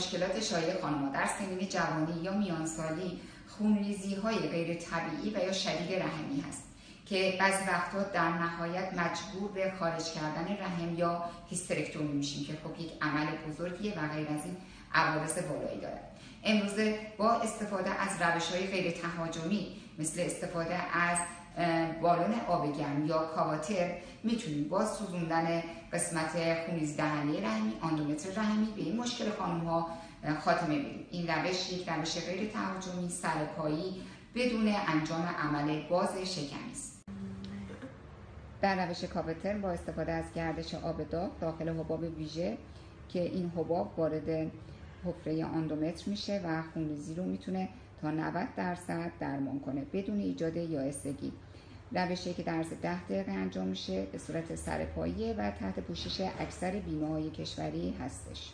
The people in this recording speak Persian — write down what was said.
مشکلات شایع خانمها در سنین جوانی یا میانسالی خونریزی های غیر طبیعی و یا شدید رحمی هست که بعضی وقتها در نهایت مجبور به خارج کردن رحم یا هیسترکتومی میشیم که خب یک عمل بزرگیه و غیر از این عوارض بالایی داره. امروزه با استفاده از روش های غیر تهاجمی مثل استفاده از بالون آب گرم یا کاواتر می‌تونیم با سوزوندن قسمت خونریز دهنی رحمی آندومتر رحمی به این مشکل خانم ها خاتمه بدیم. این روش یک روش غیر تهاجمی سرپایی بدون انجام عمل باز شکمی است. در روش کاواتر با استفاده از گردش آب داغ داخل حباب ویژه که این حباب وارد حفره آندومتر میشه و خونریزی رو می‌تونه تا 90 درصد درمان کنه بدون ایجاد یائسگی. روشی که در عرض 10 دقیقه انجام میشه به صورت سرپاییه و تحت پوشش اکثر بیمه های کشوری هستش.